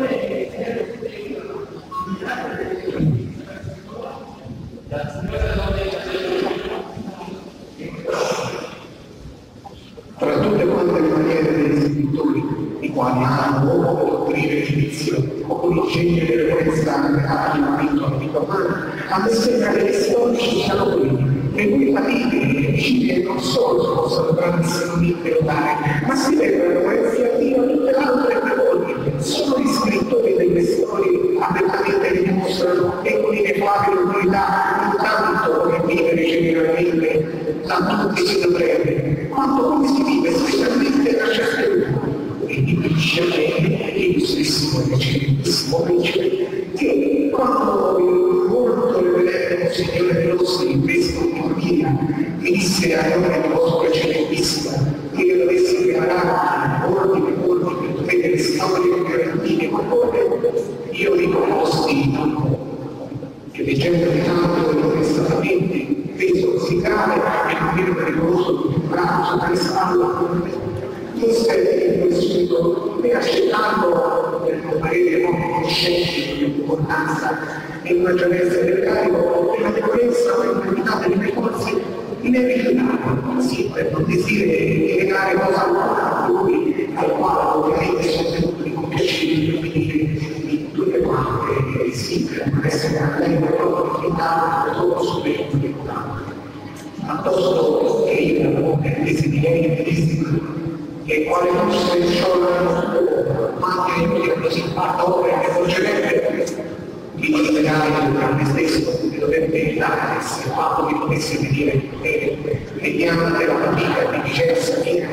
Tra tutte quante le maniere degli scrittori, i quali hanno o offrire giudizio o conoscere pagina vinto a vita umana, a me sembra che gli storici siano quelli che lui fatica e riuscire non solo si possano tradizionalmente lodare, ma si vedono e si dovrebbe, quanto come si vive specialmente certe persone. E dice che io stesso recenissimo dice che quando molto reverendo Signore Rossi in questa utopia mi disse allora il vostro recenissimo che io dovessi preparare molti e molti per tutte le storie garantine io riconossi che leggendo di tanto il testamento peso musicale e viene pericoloso di un braccio le spalle forse in questo e accettando per un parere non conoscente dell'importanza e una gioventù del carico una debolezza o un'unità delle risorse inevitabile sì, per non dire legare cosa a lui al quale ovviamente sono tenuto di compiacere quindi tutte quante sì, per essere a lei proprio diventato tutto subito ma piuttosto che io per questi divenenti e quale fosse ciò ma anche così fattore che procedente mi considerare tra me stesso di dover meditare se fatto mi potesse venire mediante la fatica di vicenza mia